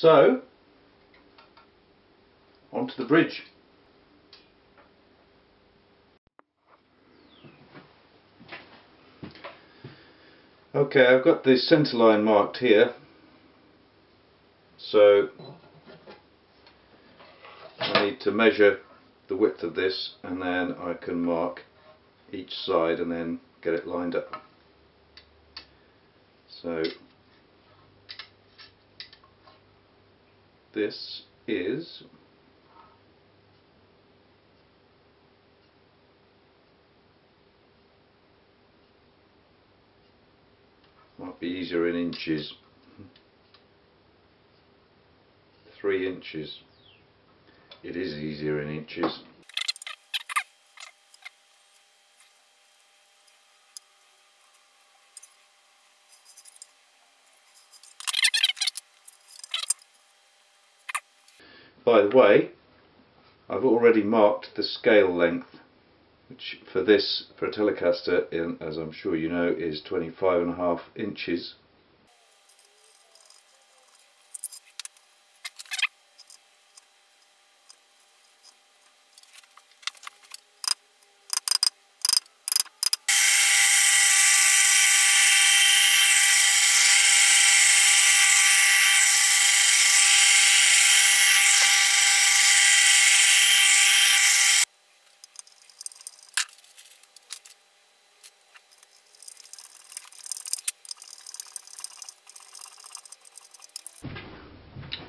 So, onto the bridge. Okay, I've got the centre line marked here. So, I need to measure the width of this and then I can mark each side and then get it lined up. So this is might be easier in inches. Three inches. It is easier in inches By the way, I've already marked the scale length which for this, for a Telecaster, in, as I'm sure you know, is 25 and a half inches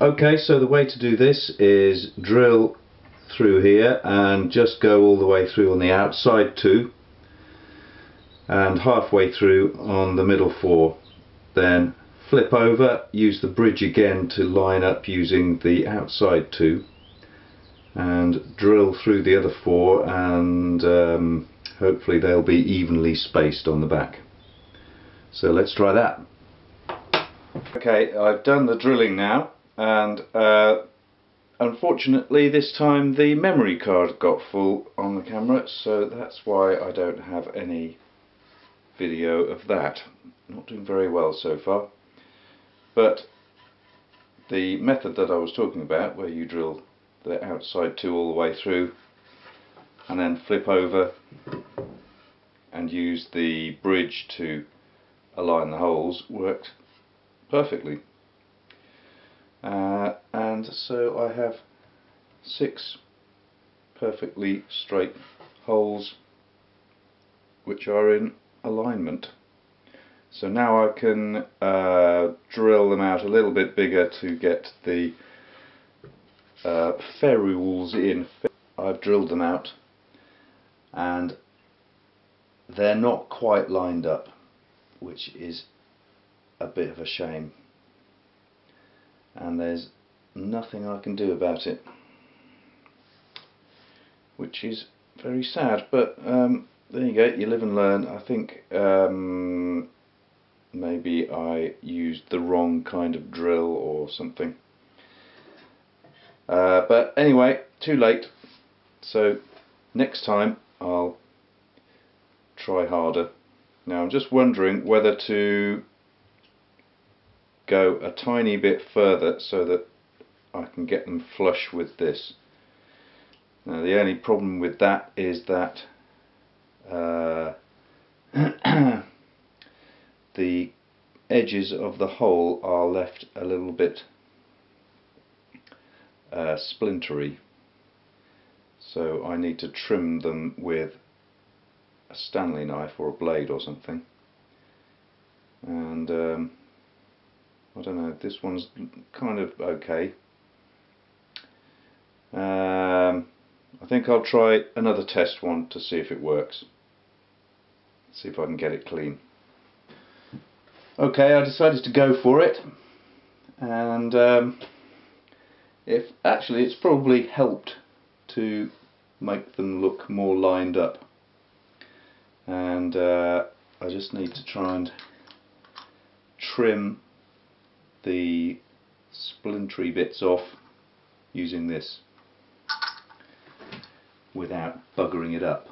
Okay, so the way to do this is drill through here and just go all the way through on the outside two and halfway through on the middle four. Then flip over, use the bridge again to line up using the outside two and drill through the other four and um, hopefully they'll be evenly spaced on the back. So let's try that. Okay, I've done the drilling now and uh, unfortunately this time the memory card got full on the camera so that's why I don't have any video of that. Not doing very well so far. But the method that I was talking about where you drill the outside two all the way through and then flip over and use the bridge to align the holes worked perfectly uh, and so I have six perfectly straight holes which are in alignment. So now I can uh, drill them out a little bit bigger to get the uh, ferrules in. I've drilled them out and they're not quite lined up which is a bit of a shame and there's nothing I can do about it. Which is very sad but um, there you go you live and learn. I think um, maybe I used the wrong kind of drill or something. Uh, but anyway too late. So next time I'll try harder. Now I'm just wondering whether to go a tiny bit further so that I can get them flush with this. Now the only problem with that is that uh, the edges of the hole are left a little bit uh, splintery so I need to trim them with a Stanley knife or a blade or something and um, I don't know, this one's kind of okay. Um, I think I'll try another test one to see if it works. See if I can get it clean. Okay, I decided to go for it and um, if actually it's probably helped to make them look more lined up and uh, I just need to try and trim the splintery bits off using this without buggering it up.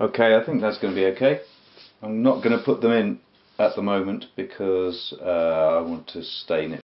Okay, I think that's going to be okay. I'm not going to put them in at the moment because uh, I want to stain it